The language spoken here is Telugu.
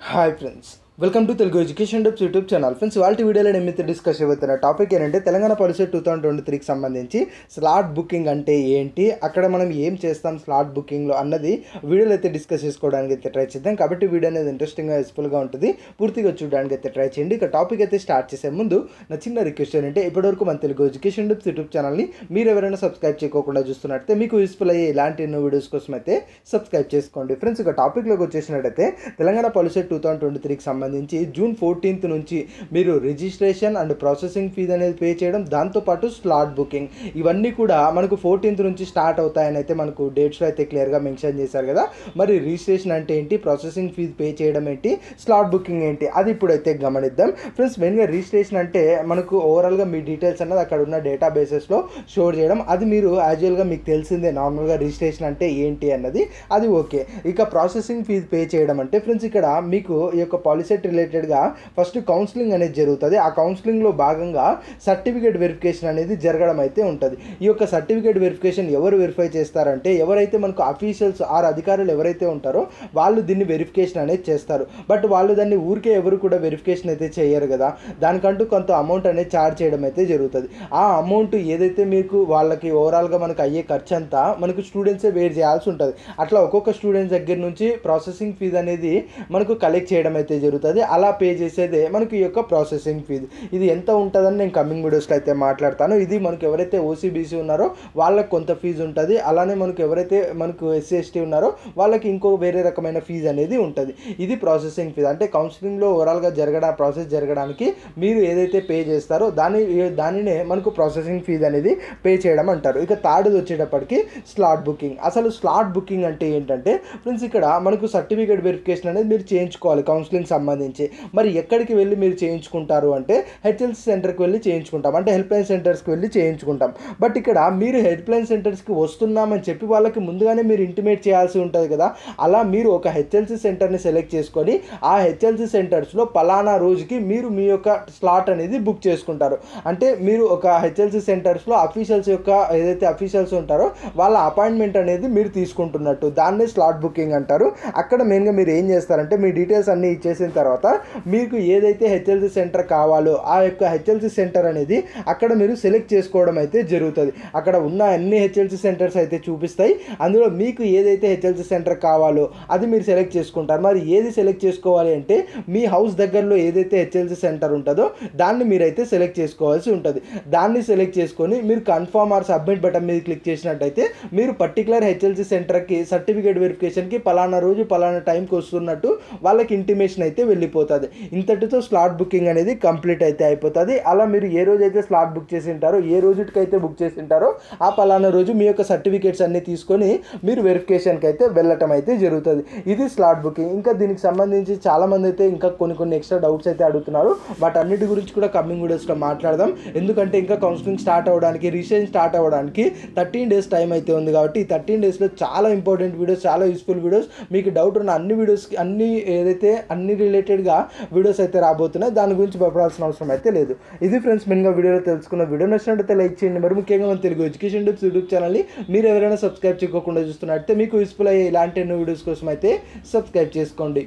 Hi friends welcome to Telugu education tips YouTube channel friends వాళ్ళ వీడియోలో నేను మీతో డిస్కస్ చేయబోతున్న టాపిక్ ఏంటంటే Telangana policy two thousand twenty త్రీకి సంబంధించి స్లాట్ బుకింగ్ అంటే ఏంటి అక్కడ మనం ఏం చేస్తాం స్లాట్ బుకింగ్లో అన్నది వీడియోలో అయితే డిస్కస్ చేసుకోవడానికి అయితే ట్రై చేద్దాం. కాబట్టి వీడియో అనేది ఇంట్రెస్టింగ్గా యూస్ఫుల్గా ఉంటుంది. పూర్తిగా చూడడానికి అయితే ట్రై చేయండి. ఇక టాపిక్ అయితే స్టార్ట్ చేసే ముందు నా చిన్న రిక్వెస్ట్ ఏంటంటే ఇప్పటివరకు మన తెలుగు ఎడ్యుకేషన్ టిప్స్ యూట్యూబ్ ఛానల్ని మీరు ఎవరైనా సబ్స్క్రైబ్ చేయకుండా చూస్తున్నట్టయితే మీకు యూస్ఫుల్ అయ్యే ఇలాంటి ఎన్నో వీడియోస్ కోసం అయితే సబ్స్క్రైబ్ చేసుకోండి. ఫ్రెండ్స్ ఇక టాపిక్లోకి వచ్చేసినట్టయితే Telangana policy two thousand twenty త్రీకి సంబంధించి జూన్ ఫోర్టీన్త్ నుంచి మీరు రిజిస్ట్రేషన్ అండ్ ప్రాసెసింగ్ ఫీజ్ అనేది పే చేయడం దాంతోపాటు స్లాట్ బుకింగ్. ఇవన్నీ కూడా మనకు ఫోర్టీన్త్ నుంచి స్టార్ట్ అవుతాయని అయితే మనకు డేట్స్లో అయితే క్లియర్గా మెన్షన్ చేశారు కదా. మరి రిజిస్ట్రేషన్ అంటే ఏంటి? ప్రాసెసింగ్ ఫీజ్ పే చేయడం ఏంటి? స్లాట్ బుకింగ్ ఏంటి? అది ఇప్పుడైతే గమనిద్దాం. ఫ్రెండ్స్ మెయిన్గా రిజిస్ట్రేషన్ అంటే మనకు ఓవరాల్గా మీ డీటెయిల్స్ అన్నది అక్కడ ఉన్న డేటా బేసెస్లో షోర్ చేయడం. అది మీరు యాజువల్గా మీకు తెలిసిందే నార్మల్గా రిజిస్ట్రేషన్ అంటే ఏంటి అన్నది. అది ఓకే. ఇక ప్రాసెసింగ్ ఫీజ్ పే చేయడం అంటే ఫ్రెండ్స్ ఇక్కడ మీకు ఈ యొక్క సబ్జెక్ట్ రిలేటెడ్గా ఫస్ట్ కౌన్సిలింగ్ అనేది జరుగుతుంది. ఆ కౌన్సిలింగ్లో భాగంగా సర్టిఫికేట్ వెరిఫికేషన్ అనేది జరగడం అయితే ఉంటుంది. ఈ యొక్క సర్టిఫికేట్ వెరిఫికేషన్ ఎవరు వెరిఫై చేస్తారంటే ఎవరైతే మనకు అఫీషియల్స్ ఆర్ అధికారులు ఎవరైతే ఉంటారో వాళ్ళు దీన్ని వెరిఫికేషన్ అనేది చేస్తారు. బట్ వాళ్ళు దాన్ని ఊరికే ఎవరు కూడా వెరిఫికేషన్ అయితే చేయరు కదా. దానికంటూ కొంత అమౌంట్ అనేది ఛార్జ్ చేయడం అయితే జరుగుతుంది. ఆ అమౌంట్ ఏదైతే మీకు వాళ్ళకి ఓవరాల్గా మనకు అయ్యే ఖర్చు అంతా మనకు స్టూడెంట్సే వేర్ చేయాల్సి ఉంటుంది. అట్లా ఒక్కొక్క స్టూడెంట్స్ దగ్గర నుంచి ప్రాసెసింగ్ ఫీజ్ అనేది మనకు కలెక్ట్ చేయడం అయితే జరుగుతుంది. అలా పే చేసేదే మనకు ఈ యొక్క ప్రాసెసింగ్ ఫీజు ఇది ఎంత ఉంటుందని నేను కమింగ్ వీడియోస్లో అయితే మాట్లాడతాను. ఇది మనకు ఎవరైతే ఓసీబీసీ ఉన్నారో వాళ్ళకి కొంత ఫీజు ఉంటుంది. అలానే మనకు ఎవరైతే మనకు ఎస్సీ ఎస్టీ ఉన్నారో వాళ్ళకి ఇంకో వేరే రకమైన ఫీజు అనేది ఉంటుంది. ఇది ప్రాసెసింగ్ ఫీజు అంటే కౌన్సిలింగ్లో ఓవరాల్గా జరగడా ప్రాసెస్ జరగడానికి మీరు ఏదైతే పే చేస్తారో దాని దానినే మనకు ప్రాసెసింగ్ ఫీజు అనేది పే చేయడం అంటారు. ఇక థర్డ్ వచ్చేటప్పటికి స్లాట్ బుకింగ్ అసలు స్లాట్ బుకింగ్ అంటే ఏంటంటే ఫ్రెండ్స్ ఇక్కడ మనకు సర్టిఫికేట్ వెరిఫికేషన్ అనేది మీరు చేయించుకోవాలి. కౌన్సిలింగ్ సంబంధించి. సంబంధించి. మరి ఎక్కడికి వెళ్ళి మీరు చేయించుకుంటారు అంటే హెచ్ఎల్సి సెంటర్కి వెళ్ళి చేయించుకుంటాం. అంటే హెల్ప్ లైన్ సెంటర్స్కి వెళ్ళి చేయించుకుంటాం. బట్ ఇక్కడ మీరు హెల్ప్ లైన్ సెంటర్స్కి వస్తున్నామని చెప్పి వాళ్ళకి ముందుగానే మీరు ఇంటిమేట్ చేయాల్సి ఉంటుంది కదా. అలా మీరు ఒక హెచ్ఎల్సి సెంటర్ని సెలెక్ట్ చేసుకొని ఆ హెచ్ఎల్సి సెంటర్స్లో పలానా రోజుకి మీరు మీ యొక్క స్లాట్ అనేది బుక్ చేసుకుంటారు. అంటే మీరు ఒక హెచ్ఎల్సి సెంటర్స్లో అఫీషియల్స్ యొక్క ఏదైతే అఫీషియల్స్ ఉంటారో వాళ్ళ అపాయింట్మెంట్ అనేది మీరు తీసుకుంటున్నట్టు. దాన్నే స్లాట్ బుకింగ్ అంటారు. అక్కడ మెయిన్గా మీరు ఏం చేస్తారంటే మీ డీటెయిల్స్ అన్నీ ఇచ్చేసిన తర్వాత మీకు ఏదైతే హెచ్ఎల్సి సెంటర్ కావాలో ఆ యొక్క హెచ్ఎల్సి సెంటర్ అనేది అక్కడ మీరు సెలెక్ట్ చేసుకోవడం అయితే జరుగుతుంది. అక్కడ ఉన్న అన్ని హెచ్ఎల్సి సెంటర్స్ అయితే చూపిస్తాయి. అందులో మీకు ఏదైతే హెచ్ఎల్సి సెంటర్ కావాలో అది మీరు సెలెక్ట్ చేసుకుంటారు. మరి ఏది సెలెక్ట్ చేసుకోవాలి అంటే మీ హౌస్ దగ్గరలో ఏదైతే హెచ్ఎల్సి సెంటర్ ఉంటుందో దాన్ని మీరైతే సెలెక్ట్ చేసుకోవాల్సి ఉంటుంది. దాన్ని సెలెక్ట్ చేసుకొని మీరు కన్ఫర్మ్ ఆర్ సబ్మిట్ బటన్ మీద క్లిక్ చేసినట్టయితే మీరు పర్టికులర్ హెచ్ఎల్సి సెంటర్కి సర్టిఫికేట్ వెరిఫికేషన్కి పలానా రోజు పలానా టైంకి వస్తున్నట్టు వాళ్ళకి ఇంటిమేషన్ అయితే వెళ్ళిపోతుంది. ఇంతటితో స్లాట్ బుకింగ్ అనేది కంప్లీట్ అయితే అయిపోతుంది. అలా మీరు ఏ రోజు అయితే స్లాట్ బుక్ చేసి ఉంటారో ఏ రోజుకైతే బుక్ చేసి ఉంటారో ఆ పలానా రోజు మీ యొక్క సర్టిఫికేట్స్ అన్ని తీసుకొని మీరు వెరిఫికేషన్కి అయితే వెళ్ళటం అయితే జరుగుతుంది. ఇది స్లాట్ బుకింగ్ ఇంకా దీనికి సంబంధించి చాలామంది అయితే ఇంకా కొన్ని కొన్ని ఎక్స్ట్రా డౌట్స్ అయితే అడుగుతున్నారు. వాటన్నిటి గురించి కూడా కమింగ్ వీడియోస్లో మాట్లాడదాం. ఎందుకంటే ఇంకా కౌన్సిలింగ్ స్టార్ట్ అవ్వడానికి రీసెంట్ స్టార్ట్ అవ్వడానికి థర్టీన్ డేస్ టైం అయితే ఉంది కాబట్టి ఈ థర్టీన్ డేస్లో చాలా ఇంపార్టెంట్ వీడియోస్ చాలా యూస్ఫుల్ వీడియోస్ మీకు డౌట్ ఉన్న అన్ని వీడియోస్కి అన్ని ఏదైతే అన్ని రిలేటెడ్గా వీడియోస్ అయితే రాబోతున్నాయి. దాని గురించి భయపడాల్సిన అవసరం అయితే లేదు. ఇది ఫ్రెండ్స్ మెయిన్గా వీడియోలో తెలుసుకున్న వీడియో. నచ్చినట్టయితే లైక్ చేయండి. మరి ముఖ్యంగా మన తెలుగు ఎడ్యుకేషన్ టిప్స్ యూట్యూబ్ ఛానల్ని మీరు ఎవరైనా సబ్స్క్రైబ్ చేయకుండా చూస్తున్నట్టయితే మీకు యూస్ఫుల్ అయ్యే ఇలాంటి ఎన్నో వీడియోస్ కోసం అయితే సబ్స్క్రైబ్ చేసుకోండి.